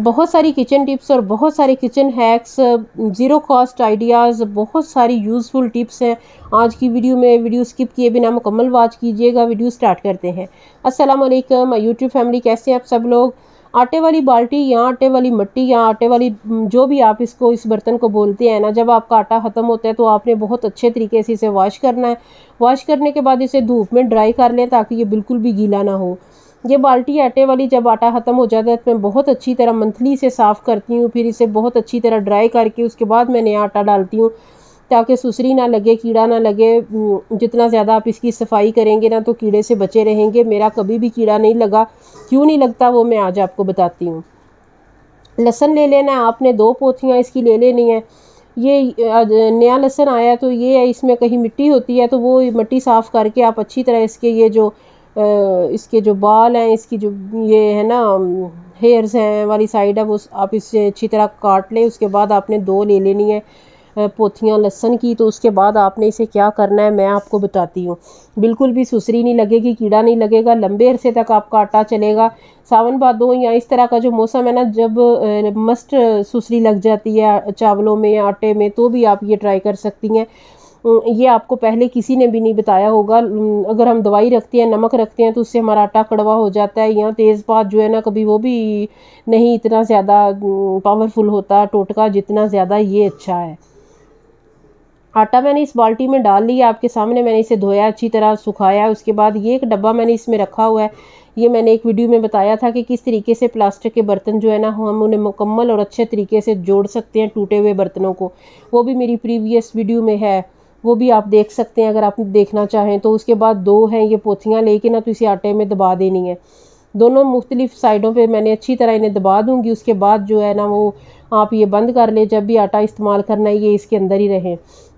बहुत सारी kitchen tips और बहुत सारे kitchen hacks zero cost ideas बहुत सारी यूज़फुल टिप्स हैं। आज की वीडियो में वीडियो स्किप किए बिना मुकम्मल वॉच कीजिएगा। वीडियो स्टार्ट करते हैं। अस्सलाम वालेकुम यूट्यूब फैमिली कैसे हैं आप सब लोग? आटे वाली बाल्टी या आटे वाली मट्टी या आटे वाली जो भी आप इसको, इस बर्तन को बोलते हैं ना, जब आपका आटा ख़त्म होता है तो आपने बहुत अच्छे तरीके से इसे वॉश करना है। वॉश करने के बाद इसे धूप में ड्राई कर लें ताकि ये बिल्कुल भी गीला ना हो। ये बाल्टी आटे वाली जब आटा ख़त्म हो जाता है तो मैं बहुत अच्छी तरह मंथली से साफ़ करती हूँ, फिर इसे बहुत अच्छी तरह ड्राई करके उसके बाद मैं नया आटा डालती हूँ ताकि सुसरी ना लगे, कीड़ा ना लगे। जितना ज़्यादा आप इसकी सफ़ाई करेंगे ना तो कीड़े से बचे रहेंगे। मेरा कभी भी कीड़ा नहीं लगा। क्यों नहीं लगता वो मैं आज आपको बताती हूँ। लहसन ले लेना आपने दो पोथियाँ इसकी ले लेनी है। ये नया लहसन आया तो ये है, इसमें कहीं मिट्टी होती है तो वो मिट्टी साफ़ करके आप अच्छी तरह इसके ये जो इसके जो बाल हैं, इसकी जो ये है ना हेयर्स हैं, वाली साइड है, वो आप इससे अच्छी तरह काट लें। उसके बाद आपने दो ले लेनी है पोथियाँ लहसन की। तो उसके बाद आपने इसे क्या करना है, मैं आपको बताती हूँ। बिल्कुल भी सुसरी नहीं लगेगी, कीड़ा नहीं लगेगा, लंबे अरसे तक आपका आटा चलेगा। सावन भादों या इस तरह का जो मौसम है ना, जब मस्ट सुसरी लग जाती है, चावलों में आटे में तो भी आप ये ट्राई कर सकती हैं। ये आपको पहले किसी ने भी नहीं बताया होगा। अगर हम दवाई रखते हैं, नमक रखते हैं तो उससे हमारा आटा कड़वा हो जाता है या तेज़पात जो है ना, कभी वो भी नहीं इतना ज़्यादा पावरफुल होता। टोटका जितना ज़्यादा ये अच्छा है। आटा मैंने इस बाल्टी में डाल लिया, आपके सामने मैंने इसे धोया, अच्छी तरह सुखाया। उसके बाद ये एक डब्बा मैंने इसमें रखा हुआ है। ये मैंने एक वीडियो में बताया था कि किस तरीके से प्लास्टिक के बर्तन जो है ना, हम उन्हें मुकम्मल और अच्छे तरीके से जोड़ सकते हैं टूटे हुए बर्तनों को। वो भी मेरी प्रीवियस वीडियो में है। वो भी आप देख सकते हैं, अगर आप देखना चाहें तो। उसके बाद दो हैं ये पोथियाँ लेके ना तो इसे आटे में दबा देनी है। दोनों मुख्तलिफ़ साइडों पे मैंने अच्छी तरह इन्हें दबा दूँगी। उसके बाद जो है ना, वो आप ये बंद कर लें, जब भी आटा इस्तेमाल करना है, ये इसके अंदर ही रहें।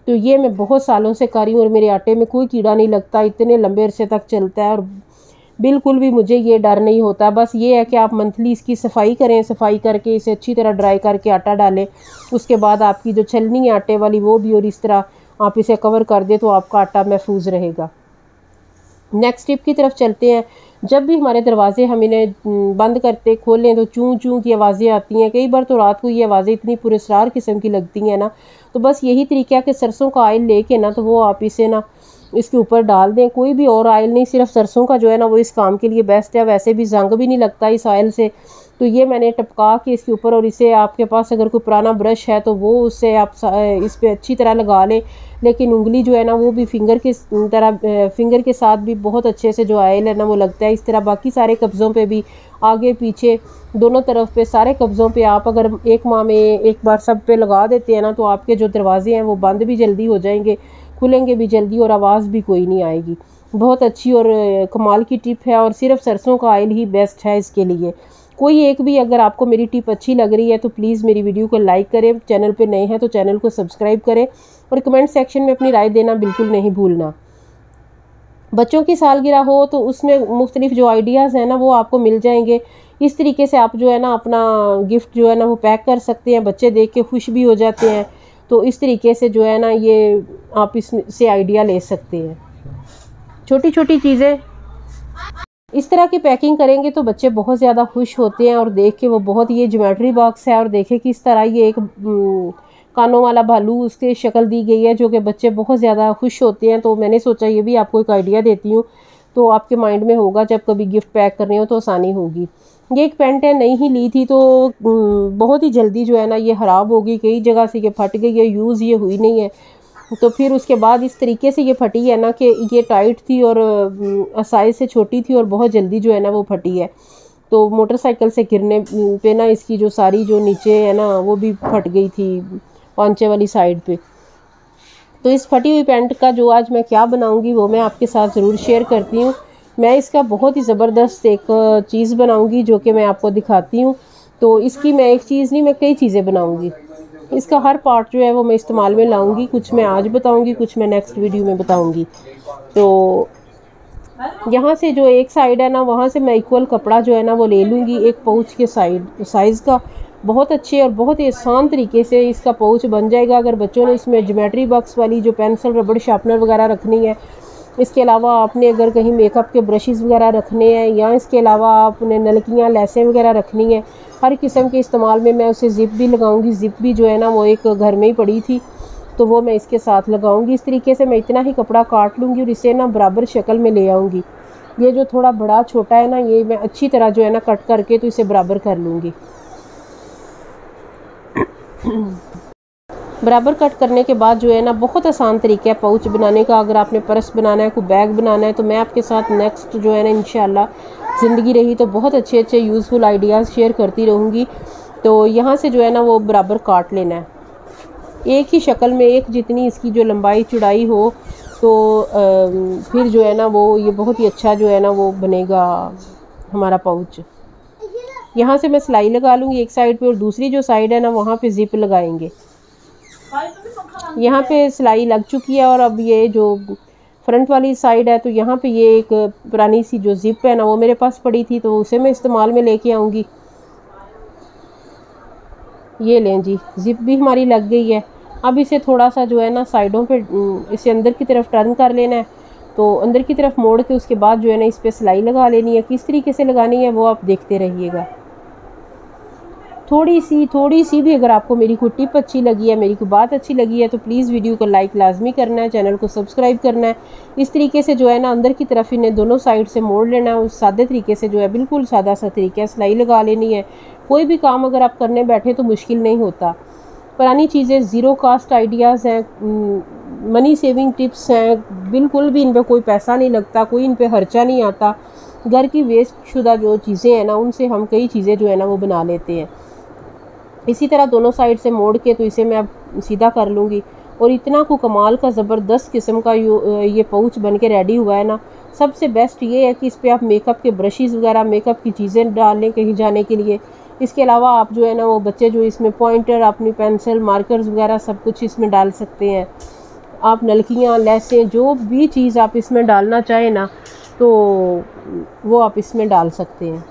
तो ये मैं बहुत सालों से कर रही हूँ और मेरे आटे में कोई कीड़ा नहीं लगता, इतने लंबे अरसे तक चलता है और बिल्कुल भी मुझे ये डर नहीं होता। बस ये है कि आप मंथली इसकी सफ़ाई करें, सफ़ाई करके इसे अच्छी तरह ड्राई करके आटा डालें। उसके बाद आपकी जो छलनी है आटे वाली, वो भी और इस तरह आप इसे कवर कर दें तो आपका आटा महफूज रहेगा। नेक्स्ट टिप की तरफ़ चलते हैं। जब भी हमारे दरवाजे हम इन्हें बंद करते, खोलें तो चूँ चूँ की आवाज़ें आती हैं। कई बार तो रात को ये आवाज़ें इतनी पुरस्कार किस्म की लगती हैं ना तो बस यही तरीका है कि सरसों का ऑयल लेके ना तो वो आप इसे ना, इसके ऊपर डाल दें। कोई भी और ऑयल नहीं, सिर्फ़ सरसों का जो है ना, वो इस काम के लिए बेस्ट है। वैसे भी जंग भी नहीं लगता इस ऑयल से। तो ये मैंने टपका के इसके ऊपर और इसे आपके पास अगर कोई पुराना ब्रश है तो वो उससे आप इस पर अच्छी तरह लगा लें। लेकिन उंगली जो है ना, वो भी फिंगर के तरह फिंगर के साथ भी बहुत अच्छे से जो आयल है ना, वो लगता है। इस तरह बाकी सारे कब्ज़ों पे भी, आगे, पीछे, दोनों तरफ़ पे, सारे कब्ज़ों पे आप अगर एक माह में एक बार सब पे लगा देते हैं ना तो आपके जो दरवाजे हैं, वो बंद भी जल्दी हो जाएँगे, खुलेंगे भी जल्दी और आवाज़ भी कोई नहीं आएगी। बहुत अच्छी और कमाल की टिप है और सिर्फ़ सरसों का आयल ही बेस्ट है इसके लिए। कोई एक भी अगर आपको मेरी टिप अच्छी लग रही है तो प्लीज़ मेरी वीडियो को लाइक करें। चैनल पे नए हैं तो चैनल को सब्सक्राइब करें। और कमेंट सेक्शन में अपनी राय देना बिल्कुल नहीं भूलना। बच्चों की सालगिरह हो तो उसमें मुख्तलिफ़ जो आइडियाज़ हैं ना, वो आपको मिल जाएँगे। इस तरीके से आप जो है ना, अपना गिफ्ट जो है ना, वो पैक कर सकते हैं। बच्चे देख के खुश भी हो जाते हैं। तो इस तरीके से जो है ना, ये आप इससे आइडिया ले सकते हैं। छोटी छोटी चीज़ें इस तरह की पैकिंग करेंगे तो बच्चे बहुत ज़्यादा खुश होते हैं और देख के वो बहुत ये जोमेट्री बॉक्स है और देखे कि इस तरह ये एक कानों वाला भालू उसकी शक्ल दी गई है जो कि बच्चे बहुत ज़्यादा खुश होते हैं। तो मैंने सोचा ये भी आपको एक आइडिया देती हूँ। तो आपके माइंड में होगा जब कभी गिफ्ट पैक करनी हो तो आसानी होगी। ये एक पेंट है, नई ही ली थी तो बहुत ही जल्दी जो है ना ये ख़राब होगी कई जगह से ये फट गई है यूज़ ये हुई नहीं है। तो फिर उसके बाद इस तरीके से ये फटी है ना कि ये टाइट थी और साइज़ से छोटी थी और बहुत जल्दी जो है ना वो फटी है। तो मोटरसाइकिल से गिरने पे ना इसकी जो सारी जो नीचे है ना वो भी फट गई थी पांचे वाली साइड पे। तो इस फटी हुई पैंट का जो आज मैं क्या बनाऊँगी वो मैं आपके साथ ज़रूर शेयर करती हूँ। मैं इसका बहुत ही ज़बरदस्त एक चीज़ बनाऊँगी जो कि मैं आपको दिखाती हूँ। तो इसकी मैं एक चीज़ नहीं, मैं कई चीज़ें बनाऊँगी। इसका हर पार्ट जो है वो मैं इस्तेमाल में लाऊँगी। कुछ मैं आज बताऊँगी, कुछ मैं नेक्स्ट वीडियो में बताऊँगी। तो यहाँ से जो एक साइड है ना, वहाँ से मैं इक्वल कपड़ा जो है ना वो ले लूँगी एक पाउच के साइड साइज़ का। बहुत अच्छे और बहुत ही आसान तरीके से इसका पाउच बन जाएगा। अगर बच्चों ने इसमें जोमेट्री बॉक्स वाली जो पेंसिल रबड़ शार्पनर वगैरह रखनी है इसके अलावा आपने अगर कहीं मेकअप के ब्रशेज़ वगैरह रखने हैं, या इसके अलावा आपने नलकियाँ लैसें वगैरह रखनी है, हर किस्म के इस्तेमाल में मैं उसे ज़िप भी लगाऊँगी। ज़िप भी जो है ना, वो एक घर में ही पड़ी थी तो वो मैं इसके साथ लगाऊँगी। इस तरीके से मैं इतना ही कपड़ा काट लूँगी और इसे ना बराबर शक्ल में ले आऊँगी। ये जो थोड़ा बड़ा, छोटा है ना, ये मैं अच्छी तरह जो है ना, कट करके तो इसे बराबर कर लूँगी। बराबर कट करने के बाद जो है ना बहुत आसान तरीका है पाउच बनाने का। अगर आपने पर्स बनाना है कोई बैग बनाना है तो मैं आपके साथ नेक्स्ट जो है ना इन ज़िंदगी रही तो बहुत अच्छे अच्छे यूज़फुल आइडियाज़ शेयर करती रहूँगी। तो यहाँ से जो है ना वो बराबर काट लेना है। एक ही शक्ल में एक जितनी इसकी जो लंबाई चौड़ाई हो तो आ, फिर जो है ना वो ये बहुत ही अच्छा जो है ना वो बनेगा हमारा पाउच। यहाँ से मैं सिलाई लगा लूँगी एक साइड पे और दूसरी जो साइड है ना वहाँ पे ज़िप लगाएँगे। यहाँ पे सिलाई लग चुकी है और अब ये जो फ्रंट वाली साइड है तो यहाँ पे ये एक पुरानी सी जो ज़िप है ना, वो मेरे पास पड़ी थी तो उसे मैं इस्तेमाल में लेके आऊँगी। ये लें जी ज़िप भी हमारी लग गई है। अब इसे थोड़ा सा जो है ना, साइडों पे इसे अंदर की तरफ़ टर्न कर लेना है। तो अंदर की तरफ़ मोड़ के उसके बाद जो है ना, इस पर सिलाई लगा लेनी है। किस तरीके से लगानी है, वो आप देखते रहिएगा। थोड़ी सी थोड़ी सी भी अगर आपको मेरी कोई टिप अच्छी लगी है, मेरी कोई बात अच्छी लगी है तो प्लीज़ वीडियो को लाइक लाजमी करना है चैनल को सब्सक्राइब करना है। इस तरीके से जो है ना, अंदर की तरफ़ इन्हें दोनों साइड से मोड़ लेना है, उस सादे तरीके से जो है, बिल्कुल सादा सा तरीका है, सिलाई लगा लेनी है। कोई भी काम अगर आप करने बैठे तो मुश्किल नहीं होता। पुरानी चीज़ें ज़ीरो कास्ट आइडियाज़ हैं मनी सेविंग टिप्स हैं, बिल्कुल भी इन पर कोई पैसा नहीं लगता, कोई इन पर खर्चा नहीं आता। घर की वेस्ट शुदा जो चीज़ें हैं ना, उनसे हम कई चीज़ें जो है ना, वो बना लेते हैं। इसी तरह दोनों साइड से मोड़ के तो इसे मैं अब सीधा कर लूँगी। और इतना को कमाल का ज़बरदस्त किस्म का ये पाउच बन के रेडी हुआ है ना। सबसे बेस्ट ये है कि इस पर आप मेकअप के ब्रशेज़ वगैरह मेकअप की चीज़ें डालने कहीं जाने के लिए। इसके अलावा आप जो है ना, वो बच्चे जो इसमें पॉइंटर अपनी पेंसिल मार्कर्स वगैरह सब कुछ इसमें डाल सकते हैं। आप नलकियाँ, लेसें, जो भी चीज़ आप इसमें डालना चाहें ना तो वो आप इसमें डाल सकते हैं।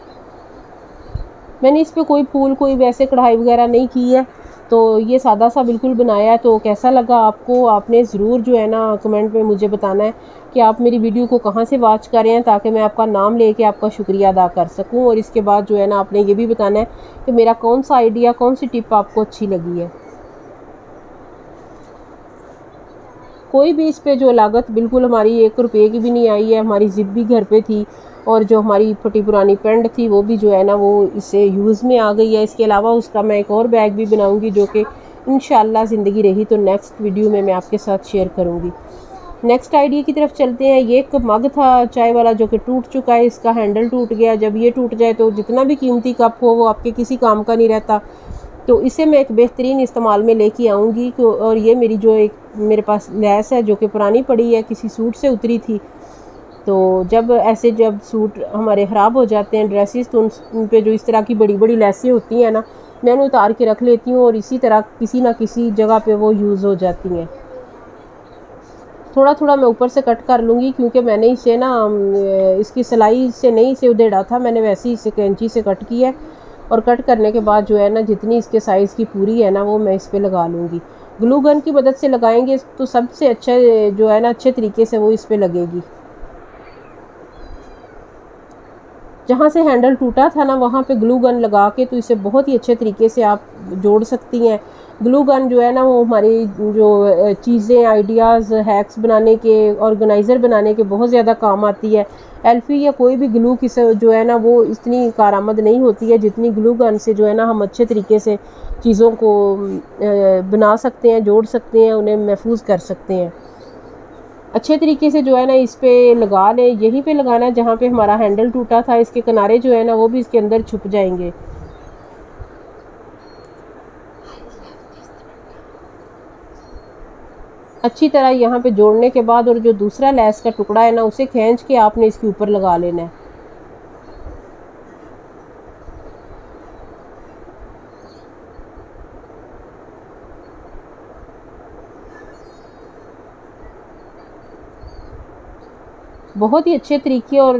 मैंने इस पर कोई फूल, कोई वैसे कढ़ाई वगैरह नहीं की है। तो ये सादा सा बिल्कुल बनाया है तो कैसा लगा आपको? आपने ज़रूर जो है ना कमेंट में मुझे बताना है कि आप मेरी वीडियो को कहाँ से वॉच कर रहे हैं ताकि मैं आपका नाम लेके आपका शुक्रिया अदा कर सकूँ। और इसके बाद जो है ना आपने ये भी बताना है कि मेरा कौन सा आइडिया कौन सी टिप आपको अच्छी लगी है। कोई भी इस पर जो लागत, बिल्कुल हमारी एक रुपये की भी नहीं आई है, हमारी ज़िप भी घर पे थी और जो हमारी फटी पुरानी पेंट थी, वो भी जो है ना, वो इससे यूज़ में आ गई है। इसके अलावा उसका मैं एक और बैग भी बनाऊँगी जो कि इन ज़िंदगी रही तो नेक्स्ट वीडियो में मैं आपके साथ शेयर करूँगी। नेक्स्ट आइडिया की तरफ़ चलते हैं। ये एक मग था, चाय वाला, जो कि टूट चुका है। इसका हैंडल टूट गया। जब ये टूट जाए तो जितना भी कीमती कप हो, वो आपके किसी काम का नहीं रहता। तो इसे मैं एक बेहतरीन इस्तेमाल में लेके आऊँगी और ये मेरी जो एक, मेरे पास लैस है, जो कि पुरानी पड़ी है, किसी सूट से उतरी थी। तो जब ऐसे जब सूट हमारे ख़राब हो जाते हैं ड्रेसेस तो उन पर जो इस तरह की बड़ी बड़ी लैसें होती हैं ना, मैं उन्हें उतार के रख लेती हूँ और इसी तरह किसी ना किसी जगह पे वो यूज़ हो जाती हैं। थोड़ा थोड़ा मैं ऊपर से कट कर लूँगी, क्योंकि मैंने इसे ना इसकी सिलाई से नहीं, इसे उधेड़ा था, मैंने वैसे ही इसे कैंची से कट किया है। और कट करने के बाद जो है ना, जितनी इसके साइज़ की पूरी है ना, वो मैं इस पर लगा लूँगी। ग्लू गन की मदद से लगाएँगे तो सबसे अच्छा जो है ना, अच्छे तरीके से वो इस पर लगेगी। जहाँ से हैंडल टूटा था ना, वहाँ पे ग्लू गन लगा के तो इसे बहुत ही अच्छे तरीके से आप जोड़ सकती हैं। ग्लू गन जो है ना, वो हमारी जो चीज़ें आइडियाज़ हैक्स बनाने के ऑर्गेनाइज़र बनाने के बहुत ज़्यादा काम आती है। एल्फ़ी या कोई भी ग्लू की जो है ना, वो इतनी कारामद नहीं होती है जितनी ग्लू गन से जो है ना, हम अच्छे तरीके से चीज़ों को बना सकते हैं, जोड़ सकते हैं, उन्हें महफूज कर सकते हैं। अच्छे तरीके से जो है ना, इस पर लगा लें। यहीं पे लगाना है जहाँ पे हमारा हैंडल टूटा था, इसके किनारे जो है ना, वो भी इसके अंदर छुप जाएँगे। अच्छी तरह यहाँ पे जोड़ने के बाद और जो दूसरा लैस का टुकड़ा है ना, उसे खींच के आपने इसके ऊपर लगा लेना है। बहुत ही अच्छे तरीके और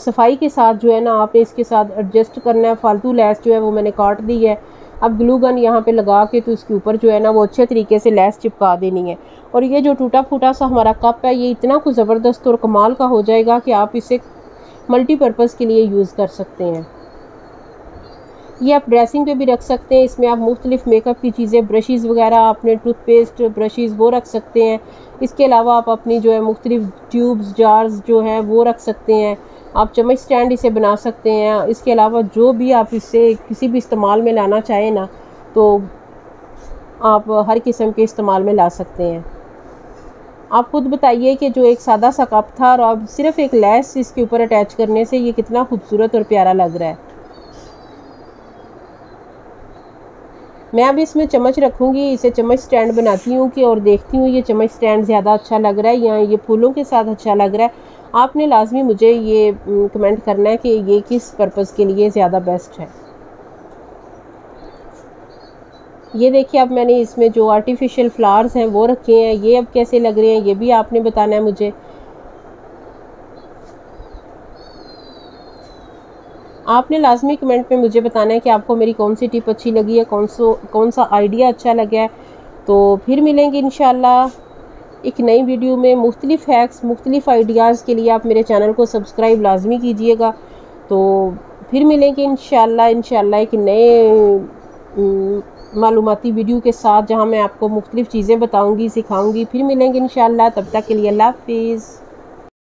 सफ़ाई के साथ जो है ना, आपने इसके साथ एडजस्ट करना है। फालतू लैस जो है वो मैंने काट दी है। अब ग्लू गन यहाँ पे लगा के तो उसके ऊपर जो है ना वो अच्छे तरीके से लेस चिपका देनी है। और ये जो टूटा फूटा सा हमारा कप है, ये इतना कुछ ज़बरदस्त और कमाल का हो जाएगा कि आप इसे मल्टीपर्पज़ के लिए यूज़ कर सकते हैं। ये आप ड्रेसिंग पे भी रख सकते हैं, इसमें आप मुख्तलिफ़ मेकअप की चीज़ें ब्रशेज़ वगैरह अपने टूथपेस्ट ब्रशेज़ वो रख सकते हैं। इसके अलावा आप अपनी जो है मुख्तलिफ़ ट्यूब्स जार्स जो हैं वो रख सकते हैं। आप चम्मच स्टैंड इसे बना सकते हैं। इसके अलावा जो भी आप इससे किसी भी इस्तेमाल में लाना चाहें ना तो आप हर किस्म के इस्तेमाल में ला सकते हैं। आप खुद बताइए कि जो एक सादा सा कप था और अब सिर्फ़ एक लेस इसके ऊपर अटैच करने से ये कितना खूबसूरत और प्यारा लग रहा है। मैं अब इसमें चम्मच रखूँगी, इसे चम्मच स्टैंड बनाती हूँ कि और देखती हूँ ये चम्मच स्टैंड ज़्यादा अच्छा लग रहा है या ये फूलों के साथ अच्छा लग रहा है। आपने लाजमी मुझे ये कमेंट करना है कि ये किस पर्पज़ के लिए ज़्यादा बेस्ट है? ये देखिए, अब मैंने इसमें जो आर्टिफिशियल फ्लावर्स हैं वो रखे हैं, ये अब कैसे लग रहे हैं, ये भी आपने बताना है मुझे। आपने लाजमी कमेंट में मुझे बताना है कि आपको मेरी कौन सी टिप अच्छी लगी है, कौन सो, कौन सा आइडिया अच्छा लगा है। तो फिर मिलेंगे इन एक नई वीडियो में मुख्तलिफ़ हैक्स मुख्तलिफ़ आइडियाज़ के लिए आप मेरे चैनल को सब्सक्राइब लाजमी कीजिएगा। तो फिर मिलेंगे इन शाला एक नए मालूमती वीडियो के साथ जहाँ मैं आपको मुख्तलिफ़ चीज़ें बताऊँगी, सिखाऊँगी। फिर मिलेंगे इन तब तक के लिए अल्लाह हाफिज़।